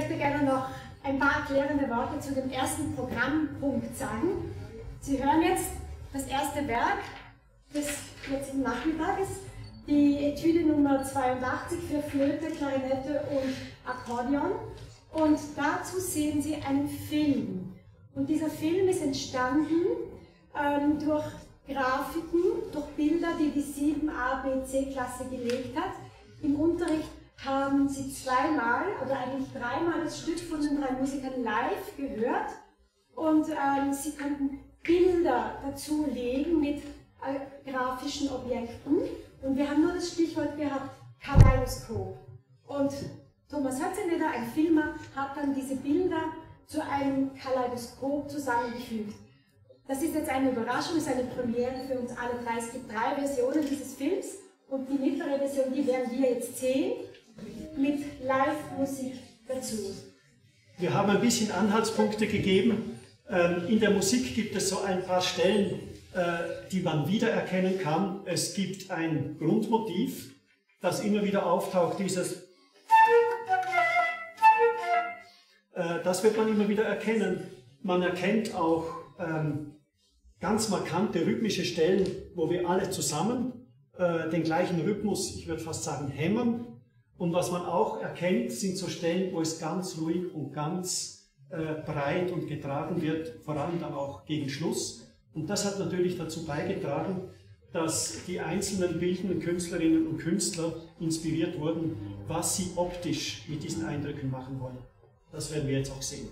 Ich möchte gerne noch ein paar erklärende Worte zu dem ersten Programmpunkt sagen. Sie hören jetzt das erste Werk des jetzigen Nachmittages, die Etüde Nummer 82 für Flöte, Klarinette und Akkordeon. Und dazu sehen Sie einen Film. Und dieser Film ist entstanden ähm, durch Grafiken, durch Bilder, die die 7a, B, C-Klasse gelegt hat. Im Unterricht haben sie zweimal oder eigentlich dreimal das Stück von den drei Musikern live gehört und ähm, sie konnten Bilder dazu legen mit äh, grafischen Objekten und wir haben nur das Stichwort gehabt, Kaleidoskop. Und Thomas Hötzeneder, ein Filmer, hat dann diese Bilder zu einem Kaleidoskop zusammengefügt. Das ist jetzt eine Überraschung, ist eine Premiere für uns alle drei. Es gibt drei Versionen dieses Films und die mittlere Version, die werden wir jetzt sehen mit Live-Musik dazu. Wir haben ein bisschen Anhaltspunkte gegeben. Ähm, in der Musik gibt es so ein paar Stellen, äh, die man wiedererkennen kann. Es gibt ein Grundmotiv, das immer wieder auftaucht, dieses äh, das wird man immer wieder erkennen. Man erkennt auch ähm, ganz markante rhythmische Stellen, wo wir alle zusammen äh, den gleichen Rhythmus, ich würde fast sagen, hämmern. Und was man auch erkennt, sind so Stellen, wo es ganz ruhig und ganz äh, breit und getragen wird, vor allem dann auch gegen Schluss. Und das hat natürlich dazu beigetragen, dass die einzelnen bildenden Künstlerinnen und Künstler inspiriert wurden, was sie optisch mit diesen Eindrücken machen wollen. Das werden wir jetzt auch sehen.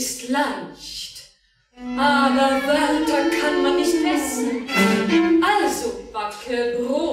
ist leicht, aber Wörter kann man nicht essen. Also backe Brot.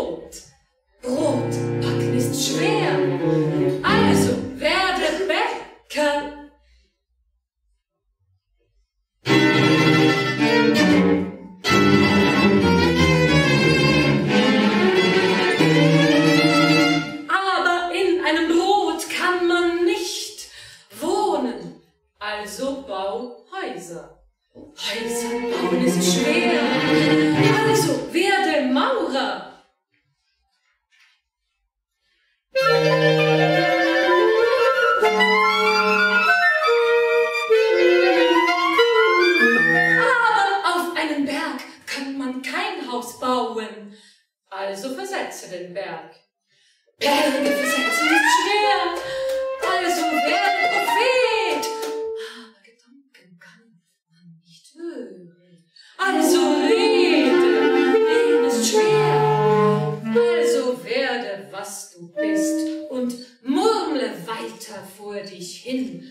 zu den Berg. Berge sind nicht schwer, also werde Prophet. Aber Gedanken kann man nicht hören. Also rede, reden ist schwer. Also werde, was du bist und murmle weiter vor dich hin